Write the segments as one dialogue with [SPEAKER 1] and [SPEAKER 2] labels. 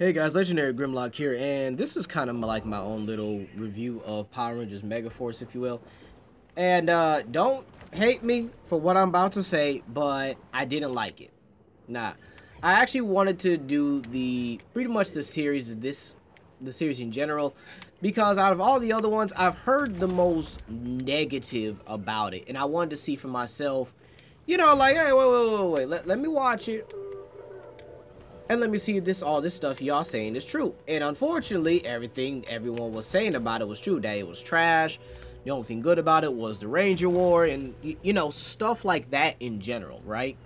[SPEAKER 1] Hey guys, Legendary Grimlock here, and this is kind of like my own little review of Power Rangers Megaforce, if you will. And uh, don't hate me for what I'm about to say, but I didn't like it. Nah, I actually wanted to do the pretty much the series, this the series in general, because out of all the other ones, I've heard the most negative about it, and I wanted to see for myself. You know, like, hey, wait, wait, wait, wait, let, let me watch it and let me see if this all this stuff y'all saying is true. And unfortunately, everything everyone was saying about it was true. That it was trash. The only thing good about it was the Ranger War and you know stuff like that in general, right?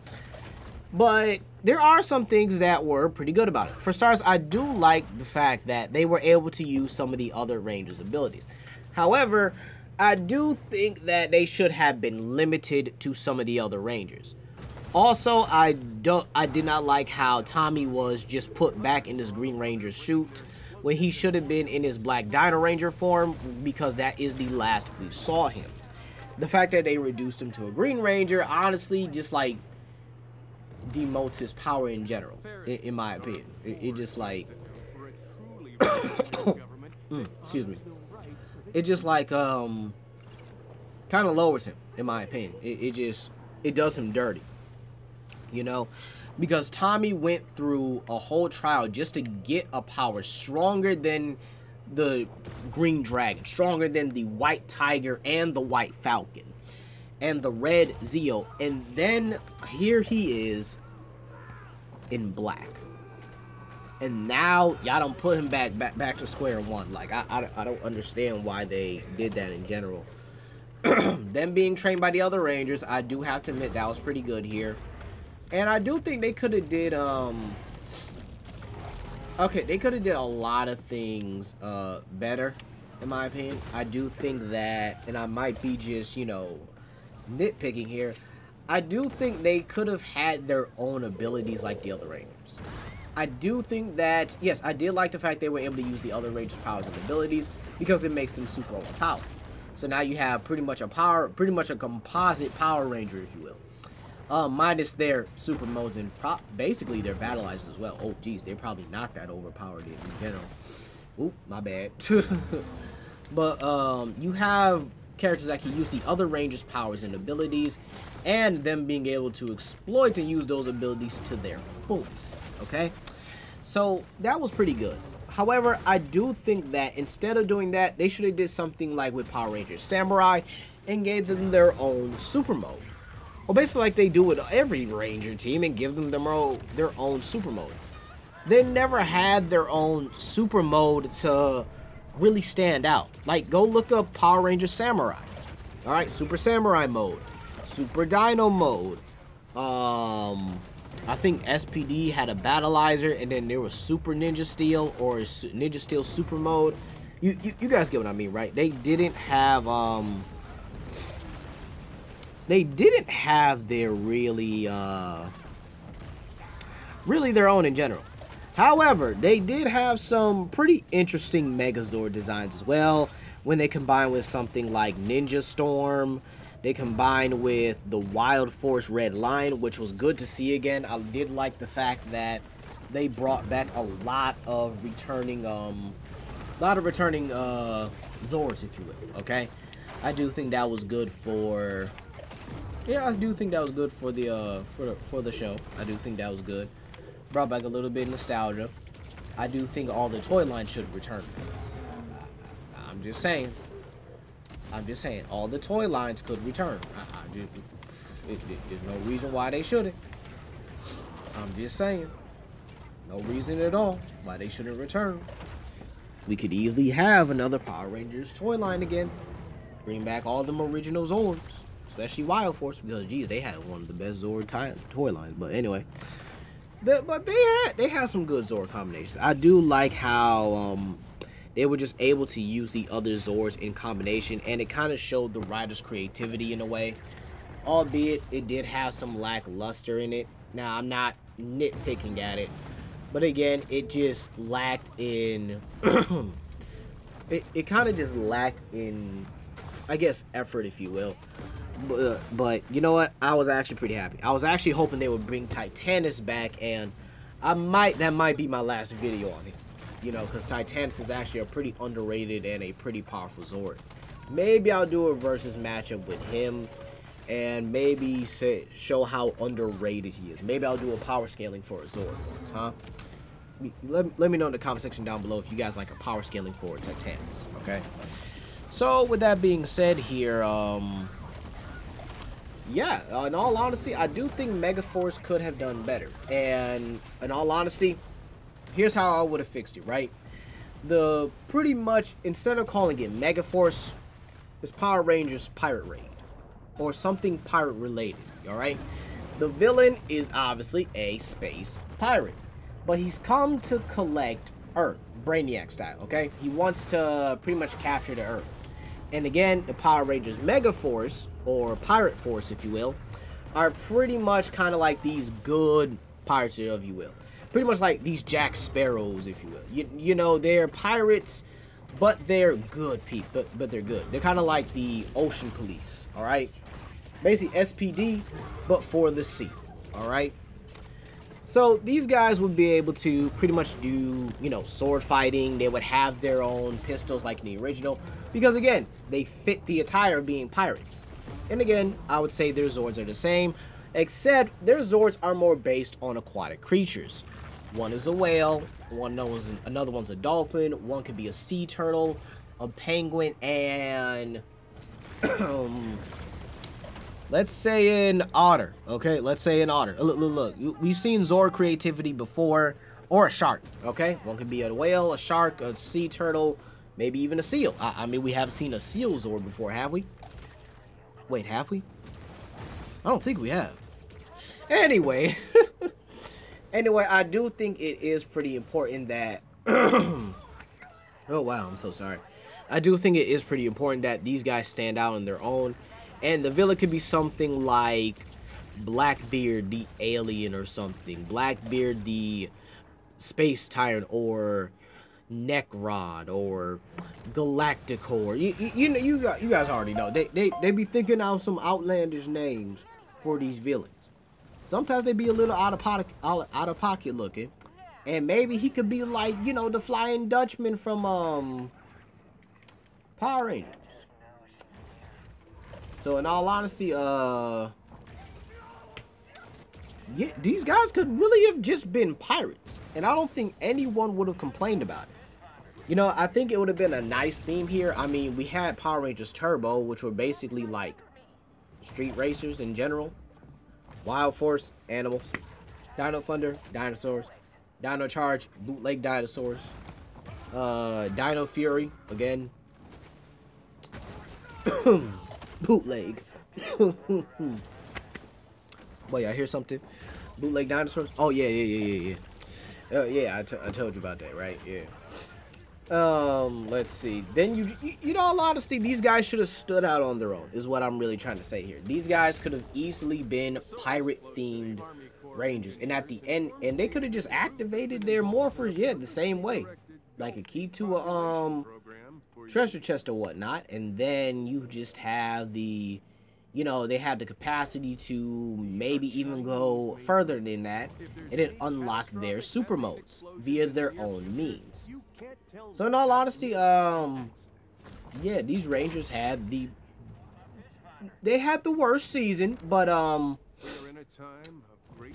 [SPEAKER 1] But there are some things that were pretty good about it. For starters, I do like the fact that they were able to use some of the other Rangers' abilities. However, I do think that they should have been limited to some of the other Rangers. Also, I don't I did not like how Tommy was just put back in this Green Ranger suit when he should have been in his Black Dino Ranger form because that is the last we saw him. The fact that they reduced him to a Green Ranger, honestly, just like demotes his power in general, in, in my opinion. It, it just like, mm, excuse me, it just like um, kind of lowers him, in my opinion. It, it just it does him dirty you know? Because Tommy went through a whole trial just to get a power stronger than the Green Dragon, stronger than the White Tiger and the White Falcon and the Red Zeo. And then here he is in black. And now y'all don't put him back back back to square one. Like I, I, I don't understand why they did that in general. them being trained by the other Rangers, I do have to admit that was pretty good here. And I do think they could have did um Okay, they could have did a lot of things uh better in my opinion. I do think that and I might be just, you know, nitpicking here. I do think they could have had their own abilities like the other Rangers. I do think that, yes, I did like the fact they were able to use the other Rangers' powers and abilities because it makes them super overpowered. So now you have pretty much a power, pretty much a composite Power Ranger, if you will. Uh, minus their super modes and basically their battleizers as well. Oh, geez, they're probably not that overpowered in, in general. Oop, my bad. but um, you have characters that can use the other Rangers' powers and abilities, and them being able to exploit and use those abilities to their fullest. Okay, so that was pretty good. However, I do think that instead of doing that, they should have did something like with Power Rangers Samurai and gave them their own super mode. Well, basically like they do with every Ranger team and give them their own, their own super mode. They never had their own super mode to really stand out. Like, go look up Power Ranger Samurai. Alright, Super Samurai mode. Super Dino mode. Um, I think SPD had a Battleizer, and then there was Super Ninja Steel or Ninja Steel Super mode. You, you, you guys get what I mean, right? They didn't have, um, they didn't have their really uh really their own in general. However, they did have some pretty interesting Megazord designs as well when they combine with something like Ninja Storm. They combined with the Wild Force Red Lion, which was good to see again. I did like the fact that they brought back a lot of returning um a lot of returning uh Zords, if you will, okay? I do think that was good for yeah, I do think that was good for the uh for for the show. I do think that was good. Brought back a little bit of nostalgia. I do think all the toy lines should return. I'm just saying. I'm just saying all the toy lines could return. I, I just, it, it, there's no reason why they shouldn't. I'm just saying. No reason at all why they shouldn't return. We could easily have another Power Rangers toy line again. Bring back all them original Zords especially Wild Force, because geez, they had one of the best Zord toy lines. But anyway, the, but they had they had some good Zord combinations. I do like how um, they were just able to use the other Zords in combination, and it kind of showed the writer's creativity in a way. Albeit it did have some lackluster in it. Now I'm not nitpicking at it, but again, it just lacked in. it it kind of just lacked in, I guess, effort, if you will. But, but you know what? I was actually pretty happy. I was actually hoping they would bring Titanus back, and I might that might be my last video on it. You know, because Titanus is actually a pretty underrated and a pretty powerful Zord. Maybe I'll do a versus matchup with him and maybe say show how underrated he is. Maybe I'll do a power scaling for a Zord once, huh? Let, let me know in the comment section down below if you guys like a power scaling for Titanus, okay? So, with that being said here, um, yeah, uh, in all honesty, I do think Megaforce could have done better. And in all honesty, here's how I would have fixed it, right? The pretty much, instead of calling it Megaforce, it's Power Rangers Pirate Raid. Or something pirate related, alright? The villain is obviously a space pirate. But he's come to collect Earth, Brainiac style, okay? He wants to pretty much capture the Earth. And again, the Power Rangers Mega Force, or Pirate Force, if you will, are pretty much kind of like these good pirates, if you will. Pretty much like these Jack Sparrows, if you will. You, you know, they're pirates, but they're good people. But, but they're good. They're kind of like the Ocean Police, all right? Basically SPD, but for the sea, all right? So these guys would be able to pretty much do, you know, sword fighting. They would have their own pistols like in the original. Because again, they fit the attire of being pirates. And again, I would say their Zords are the same. Except their Zords are more based on aquatic creatures. One is a whale, one knows another one's a dolphin, one could be a sea turtle, a penguin, and um, Let's say an otter, okay? Let's say an otter. Look, look, look. We've seen Zord creativity before, or a shark, okay? One could be a whale, a shark, a sea turtle, maybe even a seal. I, I mean, we have seen a seal Zord before, have we? Wait, have we? I don't think we have. Anyway, anyway, I do think it is pretty important that. oh wow, I'm so sorry. I do think it is pretty important that these guys stand out on their own and the villain could be something like Blackbeard the alien or something. Blackbeard the space tyrant or Necrod or Galacticor. You, you, you know you you guys already know. They they they be thinking out some outlandish names for these villains. Sometimes they be a little out of pocket out of pocket looking. And maybe he could be like, you know, the Flying Dutchman from um Power Rangers. So in all honesty, uh, yeah, these guys could really have just been pirates, and I don't think anyone would have complained about it. You know, I think it would have been a nice theme here. I mean, we had Power Rangers Turbo, which were basically like street racers in general. Wild Force, animals. Dino Thunder, dinosaurs. Dino Charge, bootleg dinosaurs. Uh, Dino Fury, again. bootleg. Boy, I hear something. Bootleg dinosaurs. Oh yeah, yeah, yeah, yeah, yeah. Uh, yeah, I, I told you about that, right? Yeah. Um, let's see. Then you, you, you know, a lot of honesty, these guys should have stood out on their own. Is what I'm really trying to say here. These guys could have easily been pirate themed rangers, and at the end, and they could have just activated their morphers, yeah, the same way, like a key to a um treasure chest or whatnot, and then you just have the, you know, they have the capacity to maybe even go further than that, and then unlock their super modes via their own means. So in all honesty, um, yeah, these Rangers had the, they had the worst season, but um,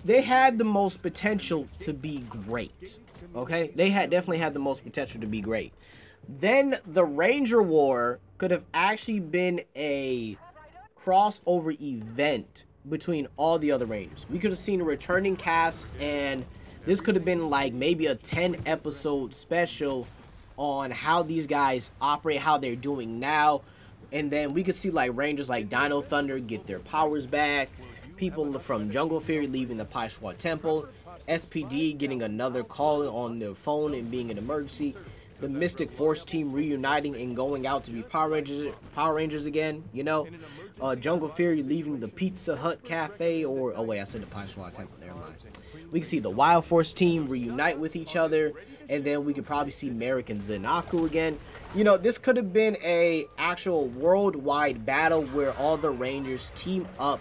[SPEAKER 1] they had the most potential to be great. Okay, they had definitely had the most potential to be great then the Ranger War could have actually been a crossover event between all the other Rangers. We could have seen a returning cast, and this could have been like maybe a 10 episode special on how these guys operate, how they're doing now. And then we could see like Rangers like Dino Thunder get their powers back, people from Jungle Fury leaving the Pai Zhua Temple, SPD getting another call on their phone and being an emergency the Mystic Force team reuniting and going out to be Power Rangers Power Rangers again, you know. Uh, Jungle Fury leaving the Pizza Hut Cafe or oh wait, I said the Pai Zhua Temple, never mind. We can see the Wild Force team reunite with each other, and then we could probably see Merrick and Zen-Aku again. You know, this could have been a actual worldwide battle where all the Rangers team up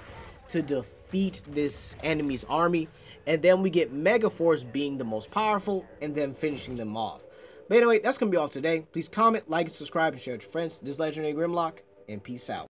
[SPEAKER 1] to defeat this enemy's army. And then we get Megaforce being the most powerful and then finishing them off. But anyway, that's going to be all today. Please comment, like, and subscribe, and share with your friends. This is Legendary Grimlock, and peace out.